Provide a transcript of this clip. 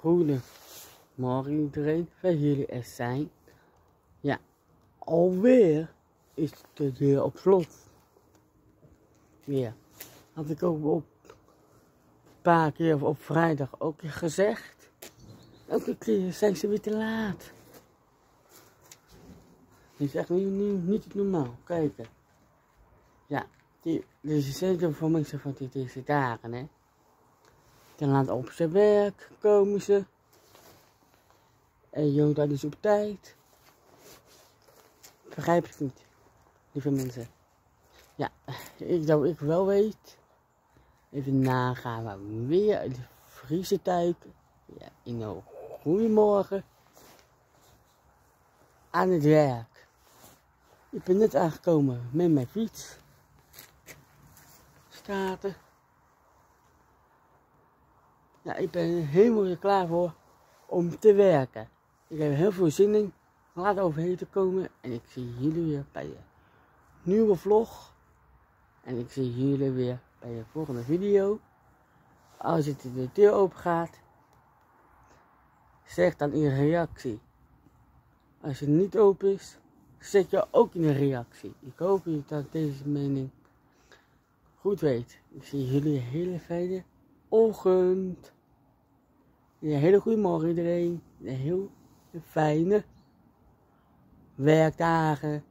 Goedemorgen iedereen, fijn jullie er zijn. Ja, alweer is de deur op slot. Ja, had ik ook op een paar keer op vrijdag ook gezegd. Elke keer zijn ze weer te laat. Dit is echt niet, niet, niet normaal, kijken. Ja, die, dus zeker voor mensen van die deze dagen, hè. Dan laat op zijn werk komen ze. En dat is op tijd. Begrijp ik niet, lieve mensen. Ja, ik zou ik wel weet. Even nagaan we weer in de vriezen tuiken. Ja, in een goeiemorgen. Aan het werk. Ik ben net aangekomen met mijn fiets. Staten. Ja, ik ben helemaal klaar voor om te werken. Ik heb heel veel zin in laat overheen te komen. En ik zie jullie weer bij de nieuwe vlog. En ik zie jullie weer bij de volgende video. Als het de deur open gaat, zeg dan in een reactie. Als het niet open is, zet je ook in een reactie. Ik hoop dat deze mening goed weet. Ik zie jullie een hele fijne ochtend. Een hele goede morgen iedereen. Een heel fijne werkdagen.